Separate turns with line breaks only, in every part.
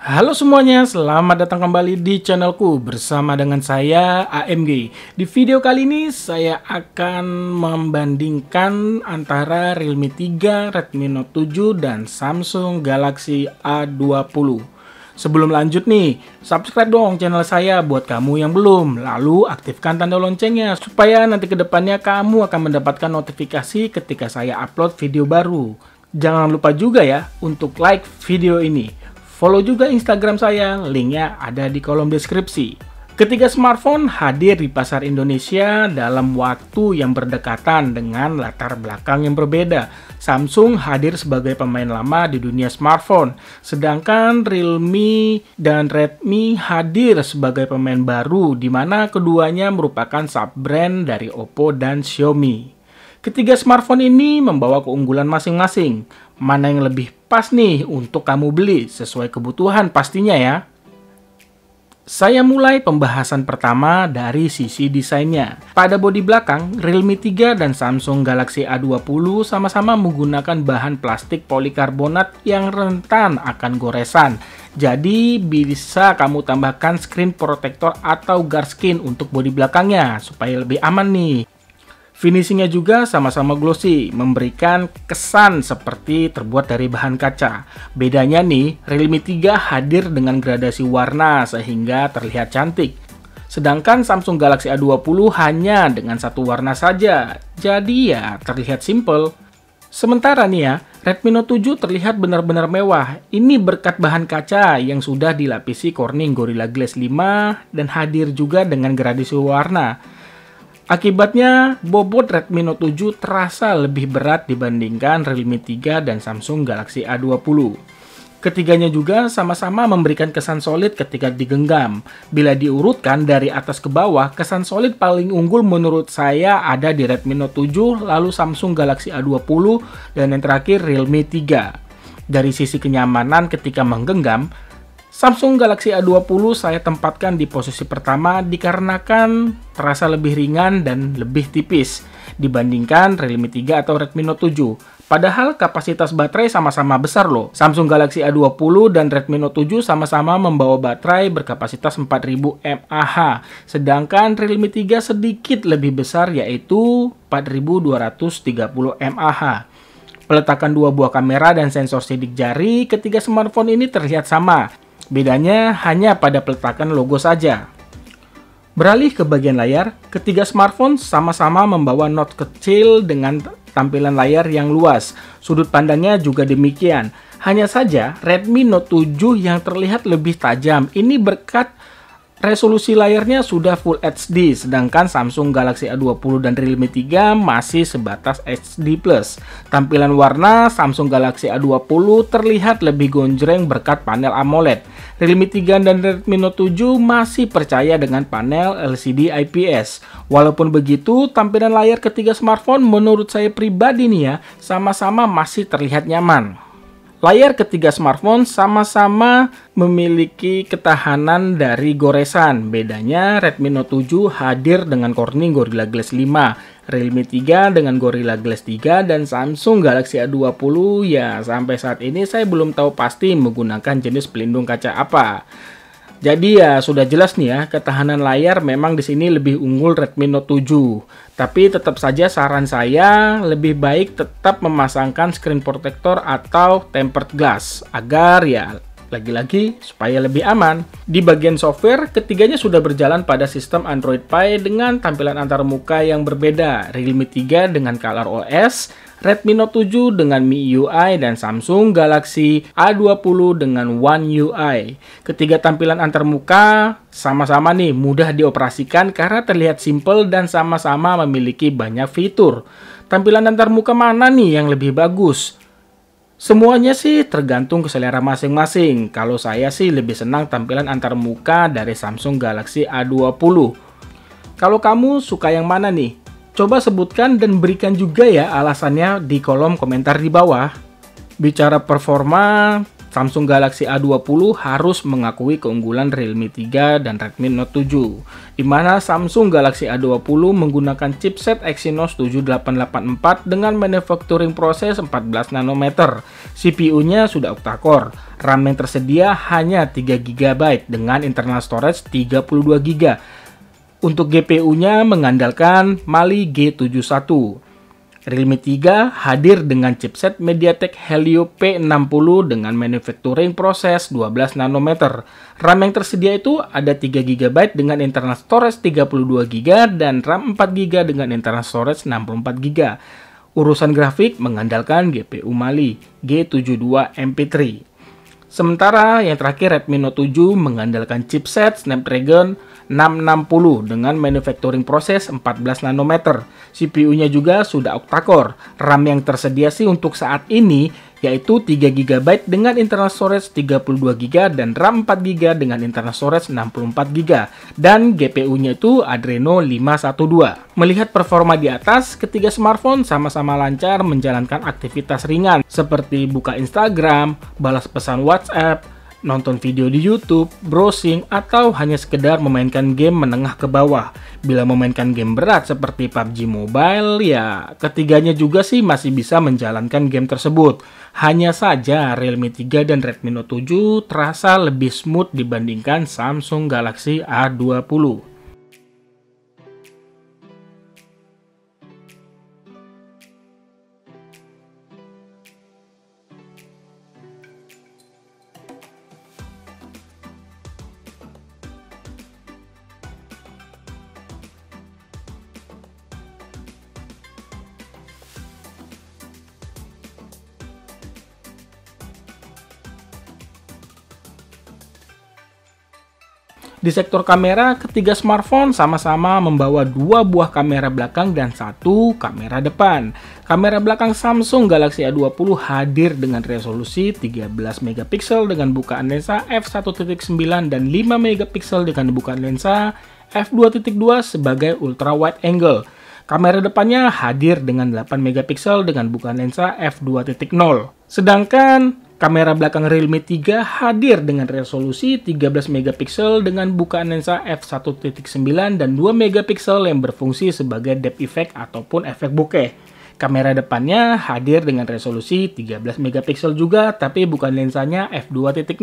Halo semuanya, selamat datang kembali di channelku bersama dengan saya AMG. Di video kali ini saya akan membandingkan antara Realme 3, Redmi Note 7, dan Samsung Galaxy A20. Sebelum lanjut nih, subscribe dong channel saya buat kamu yang belum. Lalu aktifkan tanda loncengnya supaya nanti ke depannya kamu akan mendapatkan notifikasi ketika saya upload video baru. Jangan lupa juga ya untuk like video ini. Follow juga Instagram saya, linknya ada di kolom deskripsi. Ketiga smartphone hadir di pasar Indonesia dalam waktu yang berdekatan dengan latar belakang yang berbeda. Samsung hadir sebagai pemain lama di dunia smartphone, sedangkan Realme dan Redmi hadir sebagai pemain baru di mana keduanya merupakan sub-brand dari Oppo dan Xiaomi. Ketiga smartphone ini membawa keunggulan masing-masing. Mana yang lebih pas nih untuk kamu beli sesuai kebutuhan pastinya ya. Saya mulai pembahasan pertama dari sisi desainnya. Pada bodi belakang, Realme 3 dan Samsung Galaxy A20 sama-sama menggunakan bahan plastik polikarbonat yang rentan akan goresan. Jadi bisa kamu tambahkan screen protector atau guard skin untuk bodi belakangnya supaya lebih aman nih. Finishingnya juga sama-sama glossy, memberikan kesan seperti terbuat dari bahan kaca. Bedanya nih, Realme 3 hadir dengan gradasi warna sehingga terlihat cantik. Sedangkan Samsung Galaxy A20 hanya dengan satu warna saja, jadi ya terlihat simple. Sementara nih ya, Redmi Note 7 terlihat benar-benar mewah. Ini berkat bahan kaca yang sudah dilapisi Corning Gorilla Glass 5 dan hadir juga dengan gradasi warna. Akibatnya, bobot Redmi Note 7 terasa lebih berat dibandingkan Realme 3 dan Samsung Galaxy A20. Ketiganya juga sama-sama memberikan kesan solid ketika digenggam. Bila diurutkan dari atas ke bawah, kesan solid paling unggul menurut saya ada di Redmi Note 7, lalu Samsung Galaxy A20, dan yang terakhir Realme 3. Dari sisi kenyamanan ketika menggenggam, Samsung Galaxy A20 saya tempatkan di posisi pertama dikarenakan terasa lebih ringan dan lebih tipis dibandingkan Realme 3 atau Redmi Note 7. Padahal kapasitas baterai sama-sama besar loh. Samsung Galaxy A20 dan Redmi Note 7 sama-sama membawa baterai berkapasitas 4000 mAh. Sedangkan Realme 3 sedikit lebih besar yaitu 4230 mAh. Peletakan dua buah kamera dan sensor sidik jari ketiga smartphone ini terlihat sama, Bedanya hanya pada peletakan logo saja. Beralih ke bagian layar, ketiga smartphone sama-sama membawa note kecil dengan tampilan layar yang luas. Sudut pandangnya juga demikian. Hanya saja Redmi Note 7 yang terlihat lebih tajam. Ini berkat Resolusi layarnya sudah Full HD, sedangkan Samsung Galaxy A20 dan Realme 3 masih sebatas HD+. Tampilan warna Samsung Galaxy A20 terlihat lebih gonjreng berkat panel AMOLED. Realme 3 dan Redmi Note 7 masih percaya dengan panel LCD IPS. Walaupun begitu, tampilan layar ketiga smartphone menurut saya pribadi nih ya, sama-sama masih terlihat nyaman. Layar ketiga smartphone sama-sama memiliki ketahanan dari goresan. Bedanya Redmi Note 7 hadir dengan Corning Gorilla Glass 5, Realme 3 dengan Gorilla Glass 3 dan Samsung Galaxy A20 ya sampai saat ini saya belum tahu pasti menggunakan jenis pelindung kaca apa. Jadi ya sudah jelas nih ya, ketahanan layar memang di sini lebih unggul Redmi Note 7. Tapi tetap saja saran saya lebih baik tetap memasangkan screen protector atau tempered glass agar ya lagi-lagi supaya lebih aman. Di bagian software, ketiganya sudah berjalan pada sistem Android Pie dengan tampilan antarmuka yang berbeda. Realme 3 dengan Color OS, Redmi Note 7 dengan MIUI dan Samsung Galaxy A20 dengan One UI. Ketiga tampilan antarmuka sama-sama nih mudah dioperasikan karena terlihat simple dan sama-sama memiliki banyak fitur. Tampilan antarmuka mana nih yang lebih bagus? Semuanya sih tergantung ke selera masing-masing. Kalau saya sih lebih senang tampilan antarmuka dari Samsung Galaxy A20. Kalau kamu suka yang mana nih? Coba sebutkan dan berikan juga ya alasannya di kolom komentar di bawah. Bicara performa, Samsung Galaxy A20 harus mengakui keunggulan Realme 3 dan Redmi Note 7, di mana Samsung Galaxy A20 menggunakan chipset Exynos 7884 dengan manufacturing proses 14 nanometer. CPU-nya sudah octa-core, RAM yang tersedia hanya 3 GB dengan internal storage 32 GB. Untuk GPU-nya mengandalkan Mali G71. Realme 3 hadir dengan chipset MediaTek Helio P60 dengan manufacturing proses 12 nanometer. RAM yang tersedia itu ada 3 GB dengan internal storage 32 GB dan RAM 4 GB dengan internal storage 64 GB. Urusan grafik mengandalkan GPU Mali G72 MP3. Sementara yang terakhir Redmi Note 7 mengandalkan chipset Snapdragon 660 dengan manufacturing proses 14 nanometer. CPU-nya juga sudah octa-core. RAM yang tersedia sih untuk saat ini yaitu 3 GB dengan internal storage 32 GB dan RAM 4 GB dengan internal storage 64 GB dan GPU-nya itu Adreno 512. Melihat performa di atas, ketiga smartphone sama-sama lancar menjalankan aktivitas ringan seperti buka Instagram, balas pesan WhatsApp, nonton video di YouTube, browsing, atau hanya sekedar memainkan game menengah ke bawah. Bila memainkan game berat seperti PUBG Mobile, ya ketiganya juga sih masih bisa menjalankan game tersebut. Hanya saja Realme 3 dan Redmi Note 7 terasa lebih smooth dibandingkan Samsung Galaxy A20. Di sektor kamera, ketiga smartphone sama-sama membawa dua buah kamera belakang dan satu kamera depan. Kamera belakang Samsung Galaxy A20 hadir dengan resolusi 13 megapiksel dengan bukaan lensa f1.9 dan 5 megapiksel dengan bukaan lensa f2.2 sebagai ultra wide angle. Kamera depannya hadir dengan 8 megapiksel dengan bukaan lensa f2.0. Sedangkan Kamera belakang Realme 3 hadir dengan resolusi 13 megapiksel dengan bukaan lensa f1.9 dan 2 megapiksel yang berfungsi sebagai depth effect ataupun efek bokeh. Kamera depannya hadir dengan resolusi 13 megapiksel juga tapi bukan lensanya f2.0.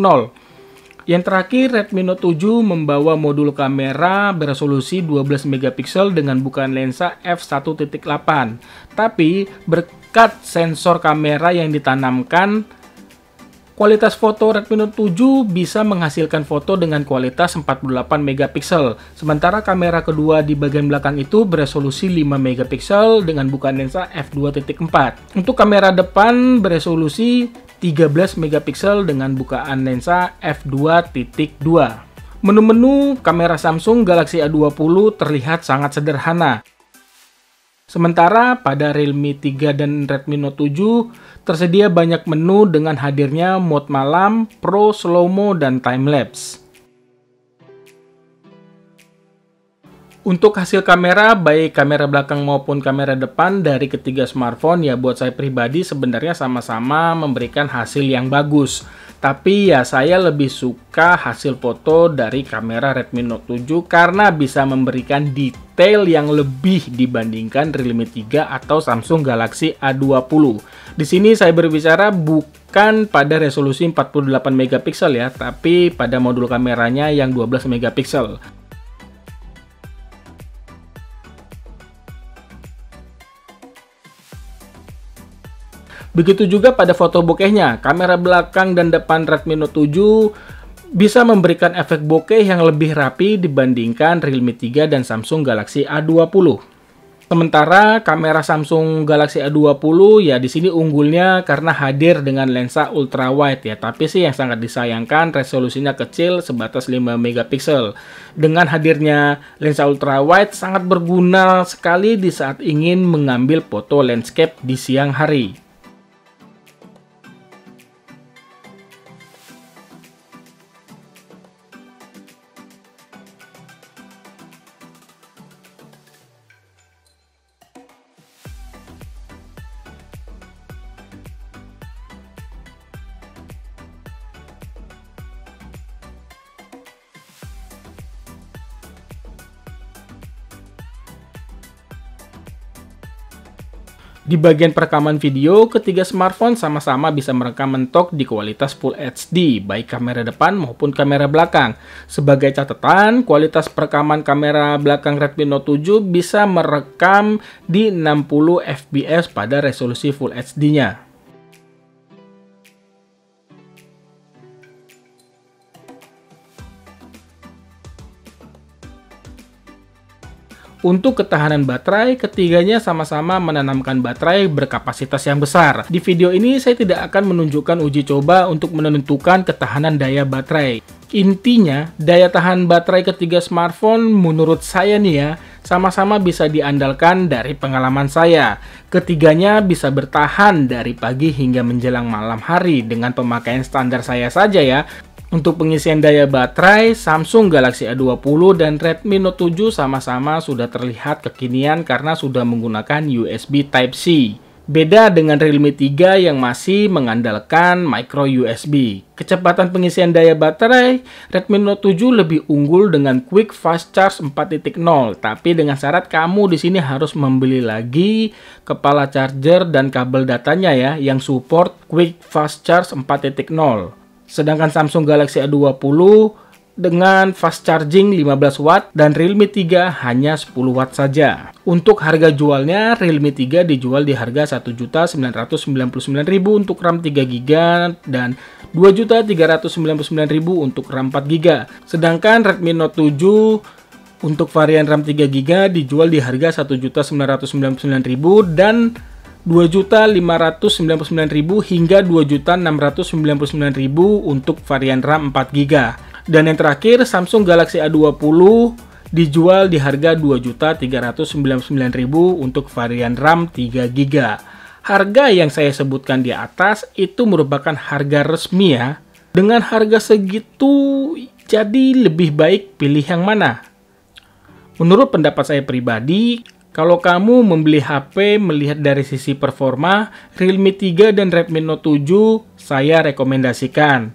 Yang terakhir, Redmi Note 7 membawa modul kamera beresolusi 12 megapiksel dengan bukaan lensa f1.8. Tapi berkat sensor kamera yang ditanamkan Kualitas foto Redmi Note 7 bisa menghasilkan foto dengan kualitas 48 megapiksel, sementara kamera kedua di bagian belakang itu beresolusi 5 megapiksel dengan bukaan lensa f2.4. Untuk kamera depan beresolusi 13 megapiksel dengan bukaan lensa f2.2. Menu-menu kamera Samsung Galaxy A20 terlihat sangat sederhana. Sementara pada Realme 3 dan Redmi Note 7 tersedia banyak menu dengan hadirnya mode malam, pro, slow-mo, dan time-lapse. Untuk hasil kamera, baik kamera belakang maupun kamera depan dari ketiga smartphone ya buat saya pribadi sebenarnya sama-sama memberikan hasil yang bagus. Tapi ya saya lebih suka hasil foto dari kamera Redmi Note 7 karena bisa memberikan detail yang lebih dibandingkan Realme 3 atau Samsung Galaxy A20. Di sini saya berbicara bukan pada resolusi 48 megapiksel ya, tapi pada modul kameranya yang 12 megapiksel. Begitu juga pada foto bokehnya, kamera belakang dan depan Redmi Note 7 bisa memberikan efek bokeh yang lebih rapi dibandingkan Realme 3 dan Samsung Galaxy A20. Sementara kamera Samsung Galaxy A20 ya di sini unggulnya karena hadir dengan lensa ultra wide ya, tapi sih yang sangat disayangkan resolusinya kecil sebatas 5 megapiksel. Dengan hadirnya lensa ultra wide sangat berguna sekali di saat ingin mengambil foto landscape di siang hari. Di bagian perekaman video, ketiga smartphone sama-sama bisa merekam mentok di kualitas Full HD, baik kamera depan maupun kamera belakang. Sebagai catatan, kualitas perekaman kamera belakang Redmi Note 7 bisa merekam di 60 fps pada resolusi Full HD-nya. Untuk ketahanan baterai, ketiganya sama-sama menanamkan baterai berkapasitas yang besar. Di video ini saya tidak akan menunjukkan uji coba untuk menentukan ketahanan daya baterai. Intinya, daya tahan baterai ketiga smartphone menurut saya nih ya, sama-sama bisa diandalkan dari pengalaman saya. Ketiganya bisa bertahan dari pagi hingga menjelang malam hari dengan pemakaian standar saya saja ya. Untuk pengisian daya baterai, Samsung Galaxy A20 dan Redmi Note 7 sama-sama sudah terlihat kekinian karena sudah menggunakan USB Type-C. Beda dengan Realme 3 yang masih mengandalkan micro USB. Kecepatan pengisian daya baterai Redmi Note 7 lebih unggul dengan Quick Fast Charge 4.0, tapi dengan syarat kamu di sini harus membeli lagi kepala charger dan kabel datanya ya yang support Quick Fast Charge 4.0. Sedangkan Samsung Galaxy A20 dengan fast charging 15 watt dan Realme 3 hanya 10 watt saja. Untuk harga jualnya, Realme 3 dijual di harga 1.999.000 untuk RAM 3GB dan 2.399.000 untuk RAM 4GB. Sedangkan Redmi Note 7 untuk varian RAM 3GB dijual di harga 1.999.000 dan 2.599.000 hingga 2.699.000 untuk varian RAM 4GB. Dan yang terakhir, Samsung Galaxy A20 dijual di harga 2.399.000 untuk varian RAM 3GB. Harga yang saya sebutkan di atas itu merupakan harga resmi ya. Dengan harga segitu, jadi lebih baik pilih yang mana? Menurut pendapat saya pribadi, kalau kamu membeli HP melihat dari sisi performa, Realme 3 dan Redmi Note 7 saya rekomendasikan.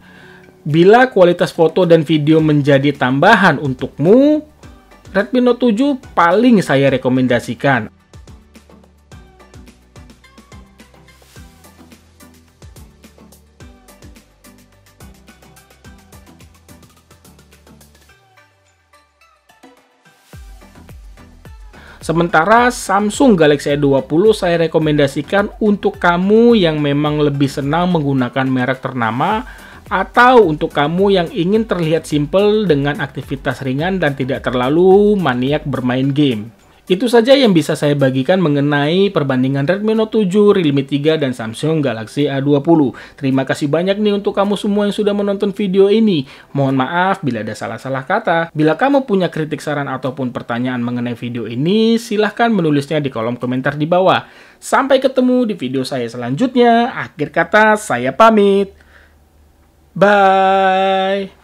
Bila kualitas foto dan video menjadi tambahan untukmu, Redmi Note 7 paling saya rekomendasikan. Sementara Samsung Galaxy A20 saya rekomendasikan untuk kamu yang memang lebih senang menggunakan merek ternama atau untuk kamu yang ingin terlihat simple dengan aktivitas ringan dan tidak terlalu maniak bermain game. Itu saja yang bisa saya bagikan mengenai perbandingan Redmi Note 7, Realme 3, dan Samsung Galaxy A20. Terima kasih banyak nih untuk kamu semua yang sudah menonton video ini. Mohon maaf bila ada salah-salah kata. Bila kamu punya kritik saran ataupun pertanyaan mengenai video ini, silahkan menulisnya di kolom komentar di bawah. Sampai ketemu di video saya selanjutnya. Akhir kata, saya pamit. Bye.